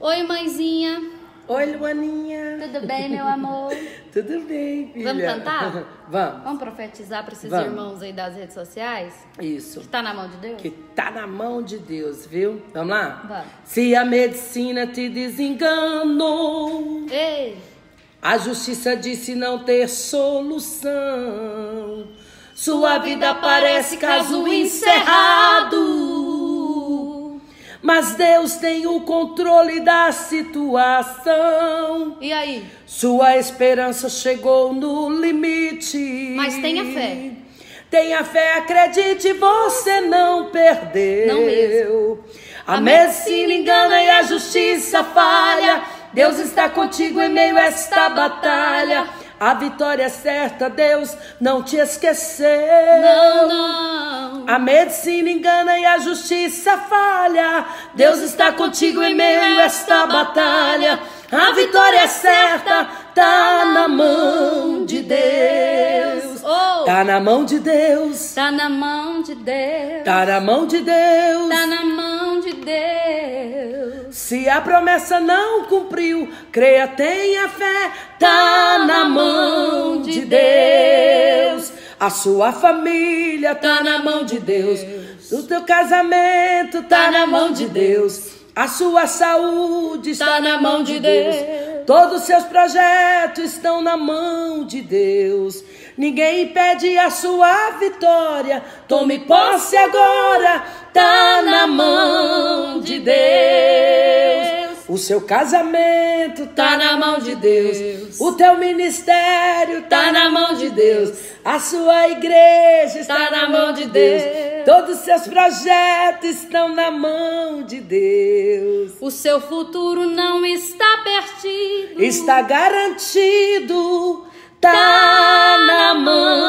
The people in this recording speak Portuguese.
Oi, mãezinha. Oi, Luaninha. Tudo bem, meu amor? Tudo bem, filha? Vamos cantar? Vamos. Vamos profetizar para esses Vamos. irmãos aí das redes sociais? Isso. Que tá na mão de Deus? Que tá na mão de Deus, viu? Vamos lá? Vamos. Se a medicina te desenganou, Ei! a justiça disse não ter solução. Sua vida parece caso encerrado. Mas Deus tem o controle da situação. E aí? Sua esperança chegou no limite. Mas tenha fé. Tenha fé, acredite, você não perdeu. Não mesmo. A, A medicina engana e a justiça falha. Deus está contigo em meio a esta batalha. A vitória é certa, Deus não te esqueceu. Não, não. A medicina engana e a justiça falha. Deus está contigo em meio a esta batalha. A vitória é certa, tá na mão de Deus. Oh! Tá na mão de Deus. Tá na mão de Deus. Tá na mão de Deus. Tá na mão de Deus. Se a promessa não cumpriu, creia, tenha fé, tá na mão de Deus. A sua família tá na mão de Deus. O teu casamento tá na mão de Deus. A sua saúde está na mão de Deus. Todos os seus projetos estão na mão de Deus. Ninguém impede a sua vitória. Tome posse agora, tá na mão de Deus. O seu casamento tá, tá na mão de Deus. Deus. O teu ministério tá, tá na mão de Deus. Deus. A sua igreja está tá na mão de Deus. Deus. Todos os seus projetos estão na mão de Deus. O seu futuro não está perdido. Está garantido. Tá, tá na mão